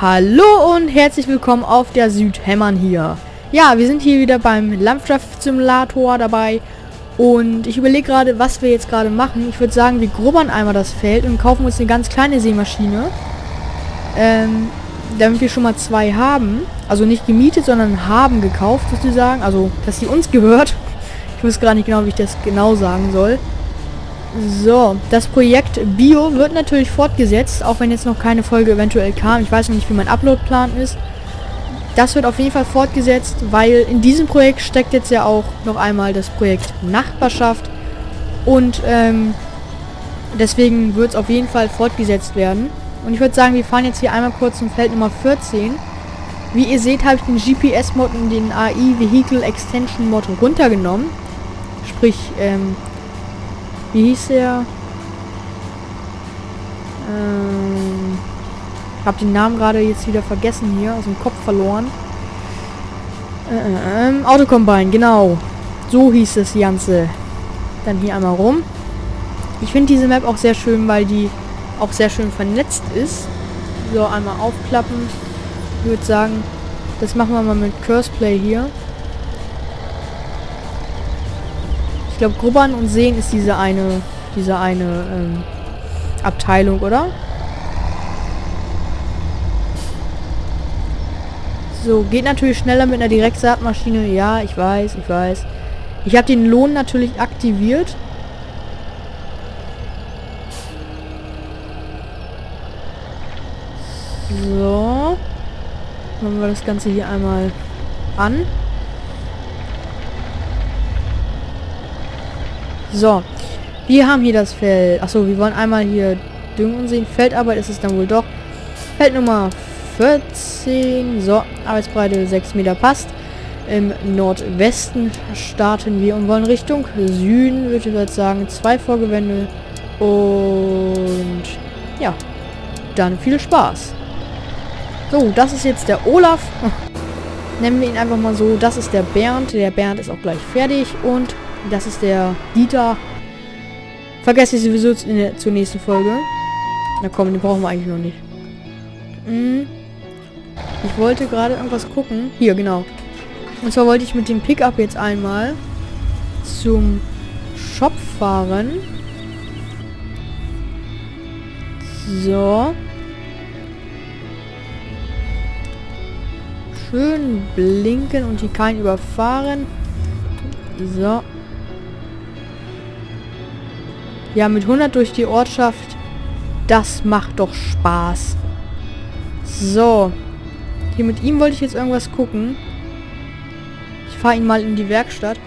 Hallo und herzlich willkommen auf der Südhämmern hier. Ja, wir sind hier wieder beim Landwirtschaftssimulator dabei und ich überlege gerade, was wir jetzt gerade machen. Ich würde sagen, wir grubbern einmal das Feld und kaufen uns eine ganz kleine Sämaschine. Ähm, damit wir schon mal zwei haben. Also nicht gemietet, sondern haben gekauft sozusagen. Also, dass sie uns gehört. Ich weiß gar nicht genau, wie ich das genau sagen soll. So, das Projekt Bio wird natürlich fortgesetzt, auch wenn jetzt noch keine Folge eventuell kam. Ich weiß noch nicht, wie mein Uploadplan ist. Das wird auf jeden Fall fortgesetzt, weil in diesem Projekt steckt jetzt ja auch noch einmal das Projekt Nachbarschaft. Und ähm, deswegen wird es auf jeden Fall fortgesetzt werden. Und ich würde sagen, wir fahren jetzt hier einmal kurz zum Feld Nummer 14. Wie ihr seht, habe ich den GPS-Mod und den AI Vehicle Extension Mod runtergenommen. Sprich, ähm, wie hieß der? Ähm, ich habe den Namen gerade jetzt wieder vergessen hier, aus dem Kopf verloren. Äh, ähm, Autocombine, genau. So hieß das Ganze. Dann hier einmal rum. Ich finde diese Map auch sehr schön, weil die auch sehr schön vernetzt ist. So, einmal aufklappen. Ich würde sagen, das machen wir mal mit Curseplay hier. Ich glaube, Grubbern und Sehen ist diese eine, diese eine ähm, Abteilung, oder? So, geht natürlich schneller mit einer Direktsaatmaschine. Ja, ich weiß, ich weiß. Ich habe den Lohn natürlich aktiviert. So. Machen wir das Ganze hier einmal an. So. Wir haben hier das Feld. Achso, wir wollen einmal hier düngen sehen. Feldarbeit ist es dann wohl doch. Feld Nummer 14. So, Arbeitsbreite 6 Meter passt. Im Nordwesten starten wir und wollen Richtung Süden, würde ich jetzt sagen, zwei Vorgewände. Und ja, dann viel Spaß. So, das ist jetzt der Olaf. Nennen wir ihn einfach mal so. Das ist der Bernd. Der Bernd ist auch gleich fertig. Und das ist der Dieter. Vergesst ihr sowieso der, zur nächsten Folge. Na komm, den brauchen wir eigentlich noch nicht. Hm. Ich wollte gerade irgendwas gucken. Hier, genau. Und zwar wollte ich mit dem Pickup jetzt einmal zum Shop fahren. So. Schön blinken und die keinen überfahren. So. Ja, mit 100 durch die Ortschaft. Das macht doch Spaß. So. Hier mit ihm wollte ich jetzt irgendwas gucken. Ich fahre ihn mal in die Werkstatt.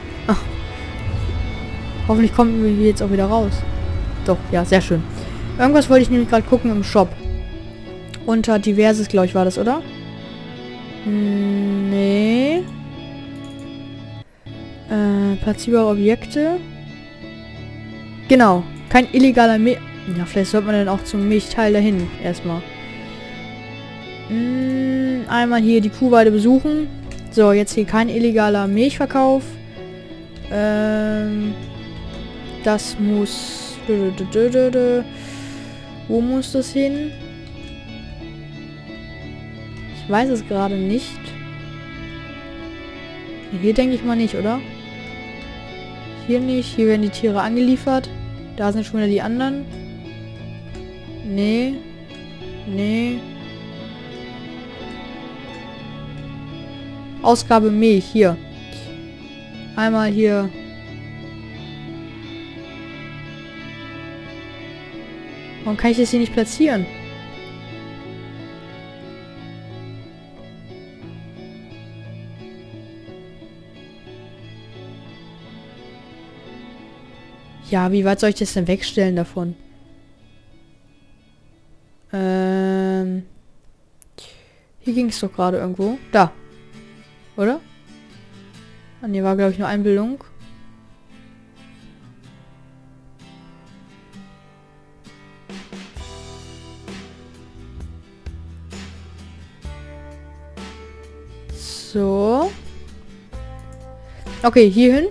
Hoffentlich kommen wir hier jetzt auch wieder raus. Doch, ja, sehr schön. Irgendwas wollte ich nämlich gerade gucken im Shop. Unter diverses, glaube ich, war das, oder? Nee. Äh, platzierbare Objekte. Genau. Kein illegaler Milch... Ja, vielleicht sollte man dann auch zum Milchteil dahin. Erstmal. Hm, einmal hier die Kuhweide besuchen. So, jetzt hier kein illegaler Milchverkauf. Ähm, das muss... Wo muss das hin? Ich weiß es gerade nicht. Hier denke ich mal nicht, oder? Hier nicht. Hier werden die Tiere angeliefert. Da sind schon wieder die anderen. Nee. Nee. Ausgabe Milch. Hier. Einmal hier. Warum kann ich das hier nicht platzieren? Ja, wie weit soll ich das denn wegstellen davon? Ähm. Hier ging es doch gerade irgendwo. Da. Oder? An hier war, glaube ich, nur Einbildung. So. Okay, hierhin.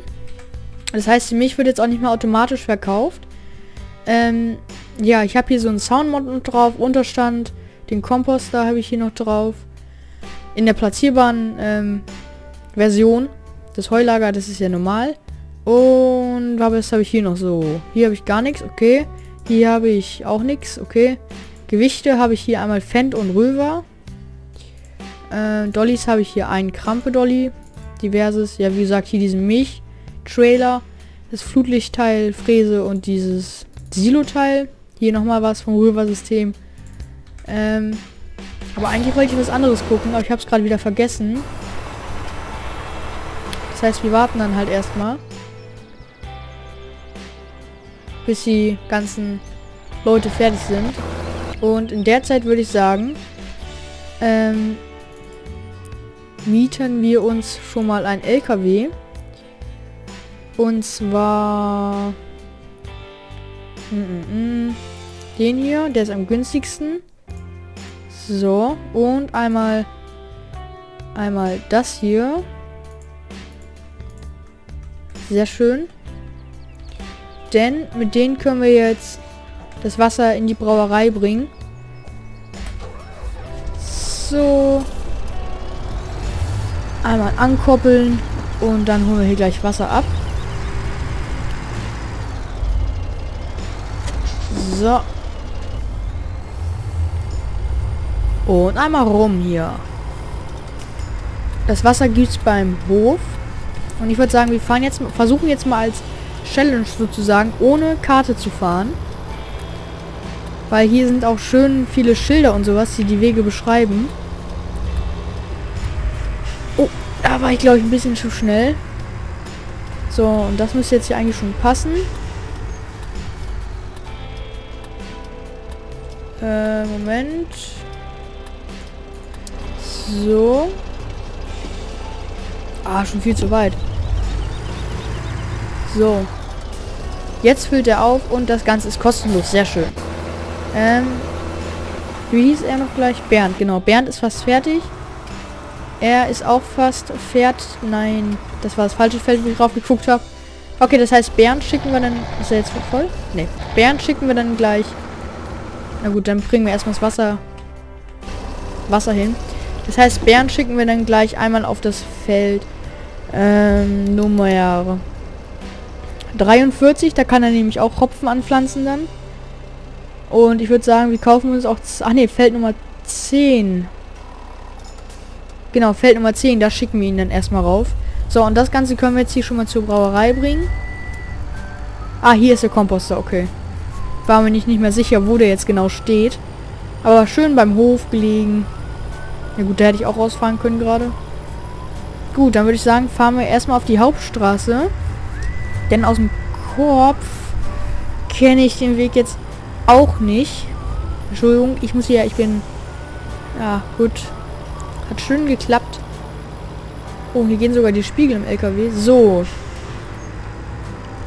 Das heißt, die Milch wird jetzt auch nicht mehr automatisch verkauft. Ähm, ja, ich habe hier so einen Soundmod drauf, Unterstand. Den Komposter habe ich hier noch drauf. In der platzierbaren ähm, Version. Das Heulager, das ist ja normal. Und was habe ich hier noch so? Hier habe ich gar nichts, okay. Hier habe ich auch nichts, okay. Gewichte habe ich hier einmal Fendt und Röver. Äh, Dollys habe ich hier einen Krampe-Dolly. Diverses. Ja, wie gesagt, hier diesen Milch-Trailer. Das Flutlichtteil, Fräse und dieses Silo-Teil. Hier nochmal was vom Röver-System. Ähm, aber eigentlich wollte ich was anderes gucken, aber ich habe es gerade wieder vergessen. Das heißt, wir warten dann halt erstmal. Bis die ganzen Leute fertig sind. Und in der Zeit würde ich sagen, ähm, mieten wir uns schon mal ein LKW. Und zwar mm, mm, mm, den hier, der ist am günstigsten. So, und einmal einmal das hier. Sehr schön. Denn mit denen können wir jetzt das Wasser in die Brauerei bringen. So. Einmal ankoppeln und dann holen wir hier gleich Wasser ab. So. Und einmal rum hier. Das Wasser gibt's beim Hof. Und ich würde sagen, wir fahren jetzt, versuchen jetzt mal als Challenge sozusagen, ohne Karte zu fahren. Weil hier sind auch schön viele Schilder und sowas, die die Wege beschreiben. Oh, da war ich glaube ich ein bisschen zu schnell. So, und das müsste jetzt hier eigentlich schon passen. Äh, Moment. So. Ah, schon viel zu weit. So. Jetzt füllt er auf und das Ganze ist kostenlos. Sehr schön. Ähm, wie hieß er noch gleich? Bernd, genau. Bernd ist fast fertig. Er ist auch fast fertig. Nein, das war das falsche Feld, wo ich drauf geguckt habe. Okay, das heißt, Bernd schicken wir dann... Ist er jetzt voll? Ne. Bernd schicken wir dann gleich... Na gut, dann bringen wir erstmal das Wasser... Wasser hin. Das heißt, Bernd schicken wir dann gleich einmal auf das Feld... Ähm, Nummer 43. Da kann er nämlich auch Hopfen anpflanzen dann. Und ich würde sagen, wir kaufen uns auch... Ach nee, Feld Nummer 10. Genau, Feld Nummer 10, da schicken wir ihn dann erstmal rauf. So, und das Ganze können wir jetzt hier schon mal zur Brauerei bringen. Ah, hier ist der Komposter, okay. War mir nicht, mehr sicher, wo der jetzt genau steht. Aber schön beim Hof gelegen. Ja gut, da hätte ich auch rausfahren können gerade. Gut, dann würde ich sagen, fahren wir erstmal auf die Hauptstraße. Denn aus dem Kopf kenne ich den Weg jetzt auch nicht. Entschuldigung, ich muss hier, ich bin... Ja, gut. Hat schön geklappt. Oh, hier gehen sogar die Spiegel im LKW. So.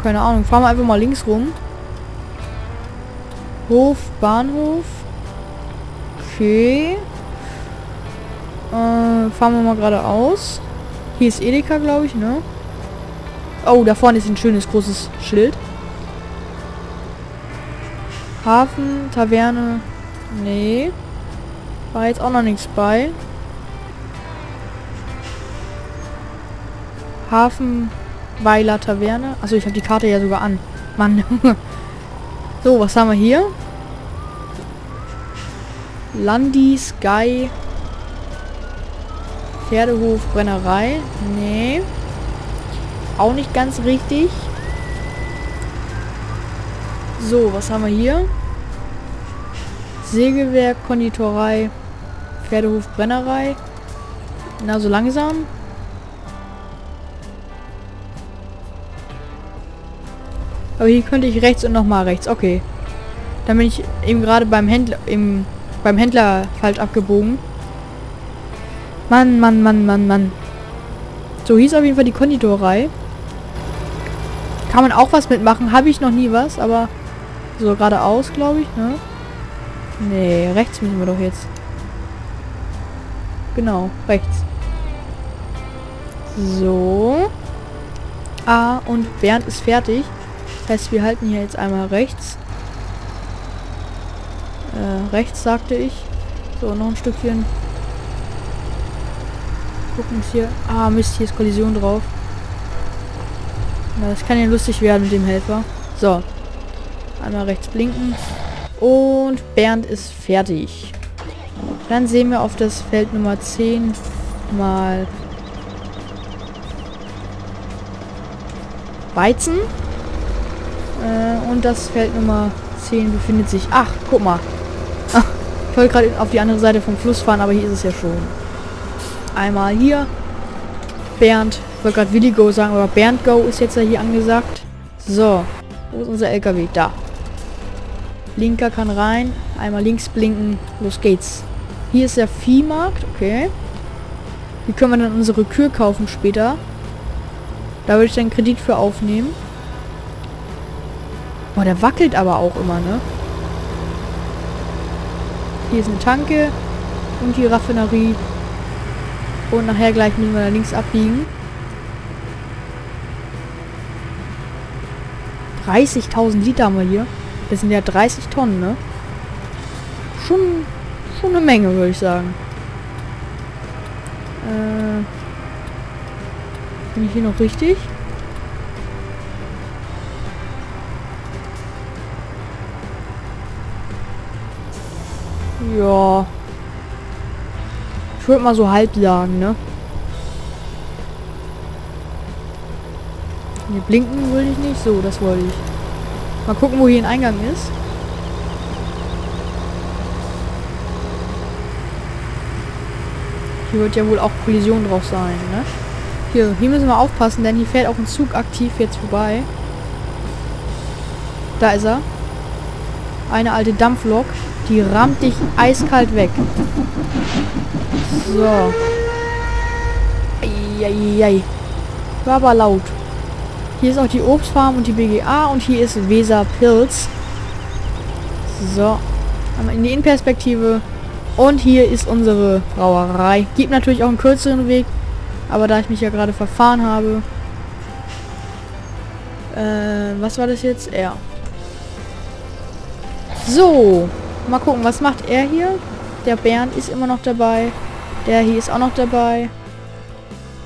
Keine Ahnung, fahren wir einfach mal links rum. Hof, Bahnhof. Okay. Äh, fahren wir mal geradeaus. Hier ist Edeka, glaube ich, ne? Oh, da vorne ist ein schönes großes Schild. Hafen, Taverne. Nee. War jetzt auch noch nichts bei. Hafenweiler Taverne. Also ich habe die Karte ja sogar an. Mann. so, was haben wir hier? Landi, Sky. Pferdehof, Brennerei. Nee. Auch nicht ganz richtig. So, was haben wir hier? Sägewerk, Konditorei, Pferdehof, Brennerei. Na, so langsam. Aber hier könnte ich rechts und nochmal rechts. Okay. Dann bin ich eben gerade beim Händler, im, beim Händler falsch abgebogen. Mann, Mann, Mann, Mann, Mann. So hieß auf jeden Fall die Konditorei. Kann man auch was mitmachen. Habe ich noch nie was, aber so geradeaus, glaube ich, ne? Nee, rechts müssen wir doch jetzt. Genau, rechts. So. Ah, und Bernd ist fertig. Das heißt, wir halten hier jetzt einmal rechts. Äh, rechts sagte ich. So, noch ein Stückchen. Gucken uns hier. Ah, Mist, hier ist Kollision drauf. Das kann ja lustig werden mit dem Helfer. So. Einmal rechts blinken. Und Bernd ist fertig. Dann sehen wir auf das Feld Nummer 10 mal Weizen. Äh, und das Feld Nummer 10 befindet sich... Ach, guck mal. Ich wollte gerade auf die andere Seite vom Fluss fahren, aber hier ist es ja schon. Einmal hier. Bernd. Ich wollte gerade Willi Go sagen, aber Bernd Go ist jetzt ja hier angesagt. So. Wo ist unser LKW? Da. Linker kann rein. Einmal links blinken. Los geht's. Hier ist der Viehmarkt. Okay. Hier können wir dann unsere Kühe kaufen später. Da würde ich dann Kredit für aufnehmen. Boah, der wackelt aber auch immer, ne? Hier ist eine Tanke und die Raffinerie. Und nachher gleich müssen wir da links abbiegen. 30.000 Liter haben wir hier. Das sind ja 30 Tonnen, ne? Schon, schon eine Menge, würde ich sagen. Äh, bin ich hier noch richtig? Ja. Ich würde mal so halb sagen, ne? Hier blinken will ich nicht. So, das wollte ich. Mal gucken, wo hier ein Eingang ist. Hier wird ja wohl auch Kollision drauf sein, ne? Hier, hier müssen wir aufpassen, denn hier fährt auch ein Zug aktiv jetzt vorbei. Da ist er. Eine alte Dampflok. Die rammt dich eiskalt weg. So. Eieiei. War aber laut. Hier ist auch die Obstfarm und die BGA und hier ist Weser Pilz. So. In die Innenperspektive. Und hier ist unsere Brauerei. Gibt natürlich auch einen kürzeren Weg. Aber da ich mich ja gerade verfahren habe. Äh, was war das jetzt? Er. So. Mal gucken, was macht er hier? Der Bernd ist immer noch dabei. Der hier ist auch noch dabei.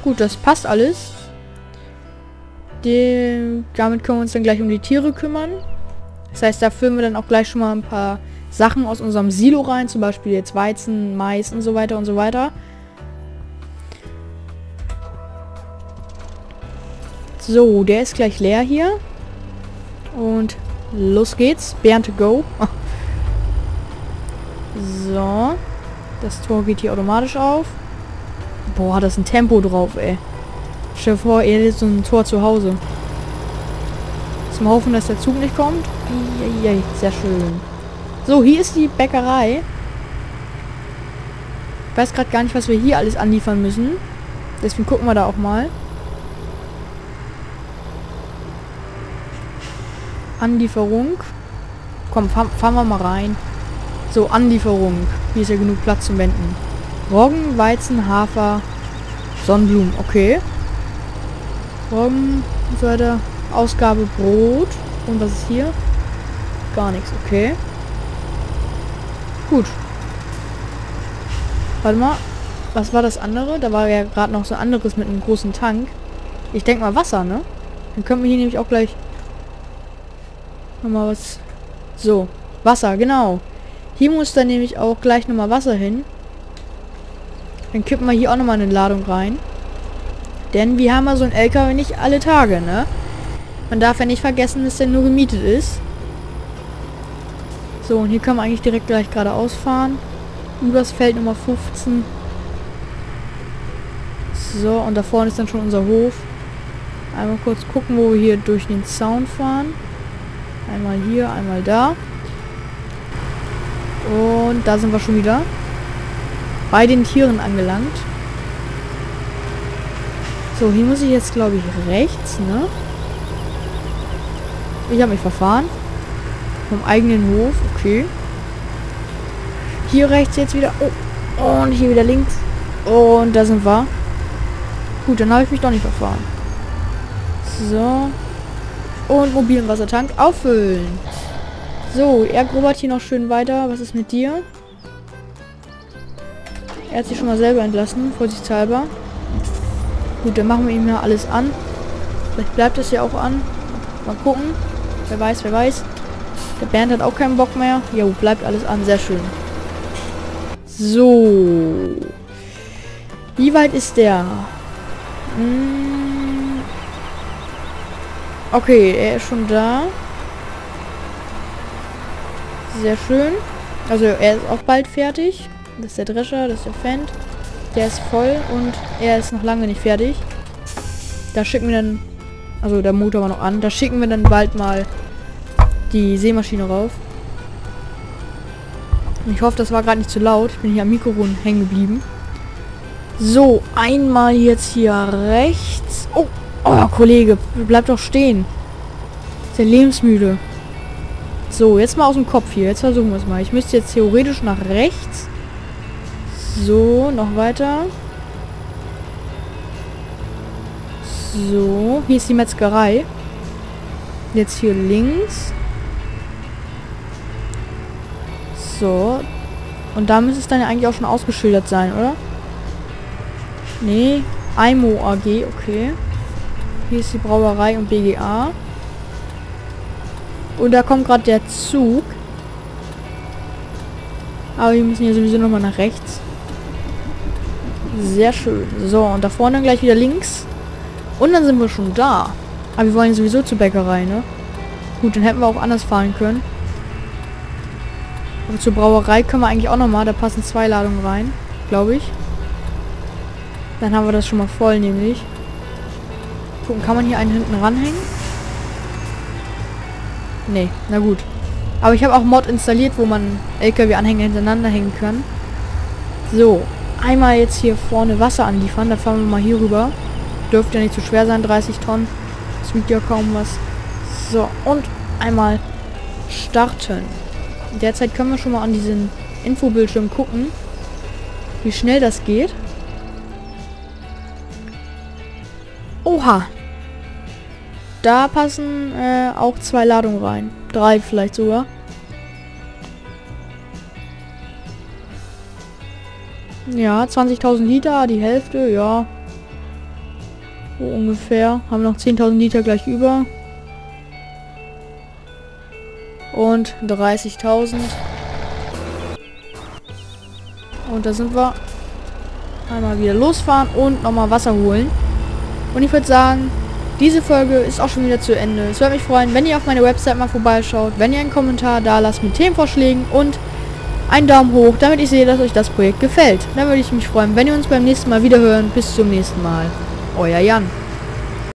Gut, das passt alles. Dem, damit können wir uns dann gleich um die Tiere kümmern. Das heißt, da füllen wir dann auch gleich schon mal ein paar Sachen aus unserem Silo rein. Zum Beispiel jetzt Weizen, Mais und so weiter und so weiter. So, der ist gleich leer hier. Und los geht's. Bernd, go. So. Das Tor geht hier automatisch auf. Boah, da ist ein Tempo drauf, ey. Stell dir vor, er ist so ein Tor zu Hause. Zum Hoffen, dass der Zug nicht kommt. Eieiei, sehr schön. So, hier ist die Bäckerei. Ich weiß gerade gar nicht, was wir hier alles anliefern müssen. Deswegen gucken wir da auch mal. Anlieferung. Komm, fahren, fahren wir mal rein. So, Anlieferung. Hier ist ja genug Platz zum Wenden. Roggen, Weizen, Hafer, Sonnenblumen. Okay. Roggen und so weiter. Ausgabe Brot. Und was ist hier? Gar nichts. Okay. Gut. Warte mal. Was war das andere? Da war ja gerade noch so anderes mit einem großen Tank. Ich denke mal Wasser, ne? Dann können wir hier nämlich auch gleich nochmal was... So. Wasser, genau. Hier muss dann nämlich auch gleich nochmal Wasser hin. Dann kippen wir hier auch nochmal eine Ladung rein. Denn wir haben ja so ein LKW nicht alle Tage, ne? Man darf ja nicht vergessen, dass der nur gemietet ist. So, und hier kann man eigentlich direkt gleich geradeaus fahren. Übers Feld Nummer 15. So, und da vorne ist dann schon unser Hof. Einmal kurz gucken, wo wir hier durch den Zaun fahren. Einmal hier, einmal da. Und da sind wir schon wieder bei den Tieren angelangt. So, hier muss ich jetzt, glaube ich, rechts, ne? Ich habe mich verfahren. Vom eigenen Hof, okay. Hier rechts jetzt wieder. Oh, und hier wieder links. Und da sind wir. Gut, dann habe ich mich doch nicht verfahren. So. Und mobilen Wassertank auffüllen. So, er grubbert hier noch schön weiter. Was ist mit dir? Er hat sich schon mal selber entlassen, vorsichtshalber. Gut, dann machen wir ihm ja alles an. Vielleicht bleibt es ja auch an. Mal gucken. Wer weiß, wer weiß. Der Bernd hat auch keinen Bock mehr. Jo, bleibt alles an. Sehr schön. So. Wie weit ist der? Hm. Okay, er ist schon da. Sehr schön. Also er ist auch bald fertig. Das ist der Drescher, das ist der Fendt. Der ist voll und er ist noch lange nicht fertig. Da schicken wir dann... Also der Motor war noch an. Da schicken wir dann bald mal die Seemaschine rauf. Ich hoffe, das war gerade nicht zu laut. Ich bin hier am Mikrofon hängen geblieben. So, einmal jetzt hier rechts. Oh, oh Kollege, bleib doch stehen. Ist ja lebensmüde. So, jetzt mal aus dem Kopf hier. Jetzt versuchen wir es mal. Ich müsste jetzt theoretisch nach rechts. So, noch weiter. So, hier ist die Metzgerei. Jetzt hier links. So. Und da müsste es dann ja eigentlich auch schon ausgeschildert sein, oder? Nee. Aimo AG, okay. Hier ist die Brauerei und BGA. Und da kommt gerade der Zug. Aber wir müssen hier sowieso nochmal nach rechts. Sehr schön. So, und da vorne gleich wieder links. Und dann sind wir schon da. Aber wir wollen sowieso zur Bäckerei, ne? Gut, dann hätten wir auch anders fahren können. Aber zur Brauerei können wir eigentlich auch nochmal. Da passen zwei Ladungen rein, glaube ich. Dann haben wir das schon mal voll, nämlich. Gucken, kann man hier einen hinten ranhängen? Nee, na gut. Aber ich habe auch Mod installiert, wo man LKW-Anhänger hintereinander hängen kann. So, einmal jetzt hier vorne Wasser anliefern. Da fahren wir mal hier rüber. Dürfte ja nicht zu schwer sein, 30 Tonnen. Das wiegt ja kaum was. So, und einmal starten. Derzeit können wir schon mal an diesen Infobildschirm gucken, wie schnell das geht. Oha. Da passen äh, auch zwei Ladungen rein. Drei vielleicht sogar. Ja, 20.000 Liter, die Hälfte, ja. So ungefähr. Haben noch 10.000 Liter gleich über. Und 30.000. Und da sind wir. Einmal wieder losfahren und nochmal Wasser holen. Und ich würde sagen, diese Folge ist auch schon wieder zu Ende. Es würde mich freuen, wenn ihr auf meine Website mal vorbeischaut, wenn ihr einen Kommentar da lasst mit Themenvorschlägen und einen Daumen hoch, damit ich sehe, dass euch das Projekt gefällt. Dann würde ich mich freuen, wenn ihr uns beim nächsten Mal wieder hören. Bis zum nächsten Mal. Euer Jan.